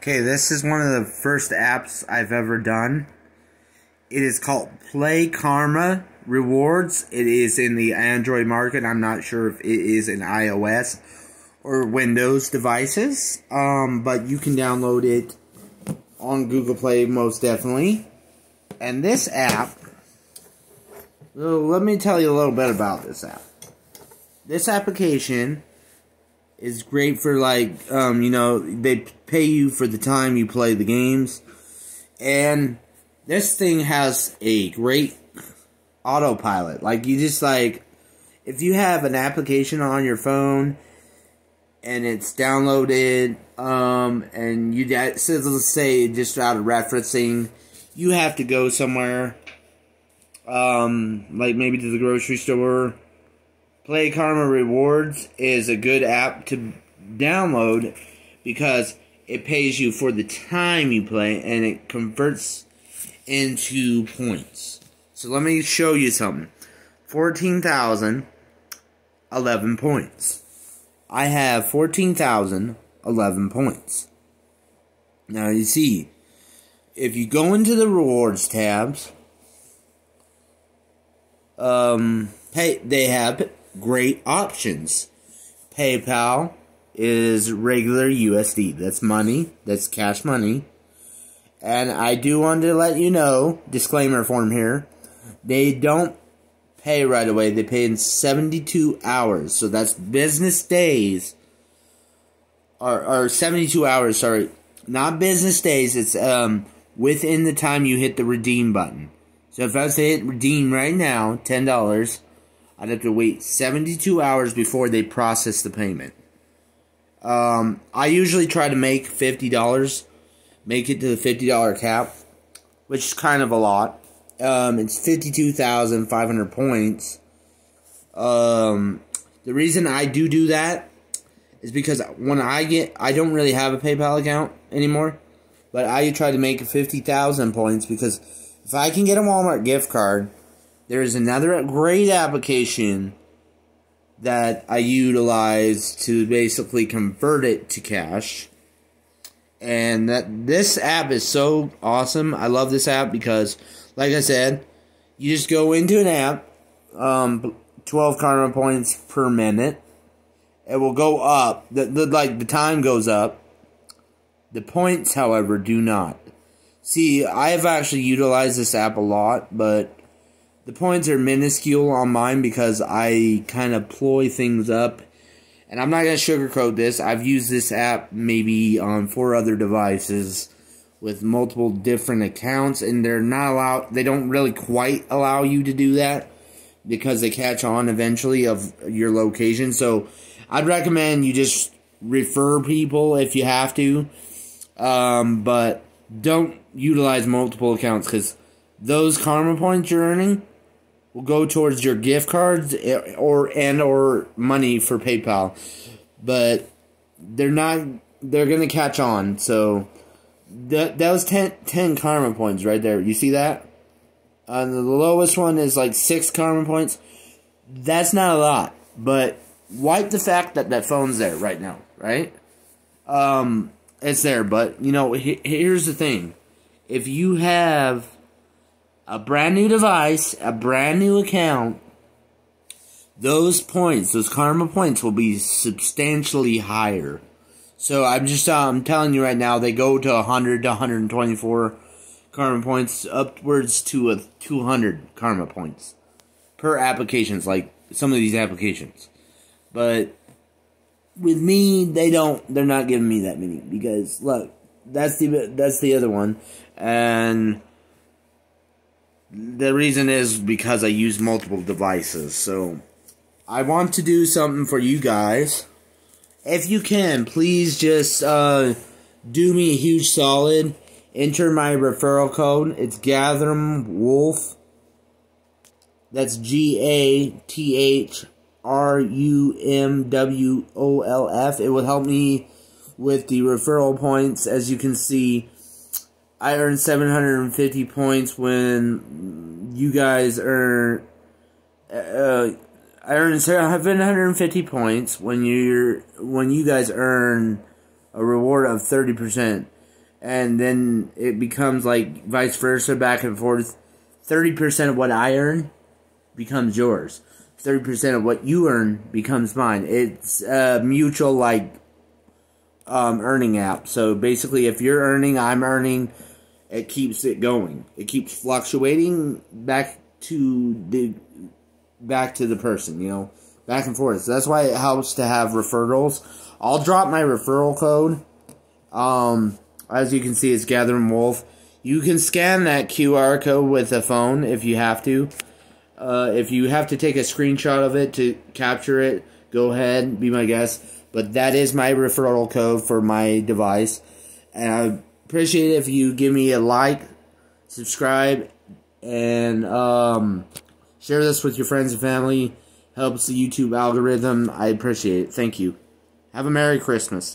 Okay, this is one of the first apps I've ever done. It is called Play Karma Rewards. It is in the Android market. I'm not sure if it is in iOS or Windows devices. Um, but you can download it on Google Play most definitely. And this app, let me tell you a little bit about this app. This application is great for like um, you know they pay you for the time you play the games. And this thing has a great autopilot. Like you just like if you have an application on your phone and it's downloaded um, and you let's say just out of referencing you have to go somewhere um, like maybe to the grocery store Play Karma Rewards is a good app to download because it pays you for the time you play and it converts into points. So let me show you something. 14,011 points. I have 14,011 points. Now you see, if you go into the rewards tabs, um, pay, they have great options. PayPal is regular USD. That's money. That's cash money. And I do want to let you know, disclaimer form here, they don't pay right away. They pay in 72 hours. So that's business days. Or, or 72 hours, sorry. Not business days. It's um within the time you hit the redeem button. So if I say hit redeem right now, $10, I'd have to wait 72 hours before they process the payment. Um, I usually try to make $50, make it to the $50 cap, which is kind of a lot. Um, it's 52,500 points. Um, the reason I do do that is because when I get, I don't really have a PayPal account anymore, but I try to make 50,000 points because if I can get a Walmart gift card, there is another great application that I utilize to basically convert it to cash. And that this app is so awesome. I love this app because, like I said, you just go into an app, um, 12 karma points per minute. It will go up. The, the like the time goes up. The points, however, do not. See, I have actually utilized this app a lot, but the points are minuscule on mine because I kind of ploy things up. And I'm not going to sugarcoat this. I've used this app maybe on four other devices with multiple different accounts. And they're not allowed, they don't really quite allow you to do that because they catch on eventually of your location. So I'd recommend you just refer people if you have to. Um, but don't utilize multiple accounts because those karma points you're earning will go towards your gift cards eh, or and or money for PayPal. But they're not they're going to catch on. So that that was 10, 10 karma points right there. You see that? And the lowest one is like 6 karma points. That's not a lot, but wipe the fact that that phone's there right now, right? Um it's there, but you know, here's the thing. If you have a brand new device, a brand new account, those points, those karma points will be substantially higher. So I'm just um, telling you right now, they go to 100 to 124 karma points, upwards to a 200 karma points per applications, like some of these applications. But with me, they don't. They're not giving me that many because look, that's the that's the other one, and the reason is because I use multiple devices. So I want to do something for you guys. If you can, please just uh, do me a huge solid. Enter my referral code. It's Gathrum Wolf. That's G A T H R U M W O L F. It will help me with the referral points. As you can see, I earned 750 points when you guys earn. Uh, I earned 750 points when you're when you guys earn a reward of 30%. and then it becomes like vice versa, back and forth. 30% of what I earn becomes yours. 30% of what you earn becomes mine. It's a mutual, like, um, earning app. So basically, if you're earning, I'm earning, it keeps it going. It keeps fluctuating back to the back to the person, you know, back and forth. So that's why it helps to have referrals. I'll drop my referral code. Um, as you can see, it's Gathrum Wolf. You can scan that QR code with a phone if you have to. Uh, if you have to take a screenshot of it to capture it, go ahead, be my guest. But that is my referral code for my device. And I appreciate it if you give me a like, subscribe, and um, share this with your friends and family. Helps the YouTube algorithm. I appreciate it. Thank you. Have a Merry Christmas.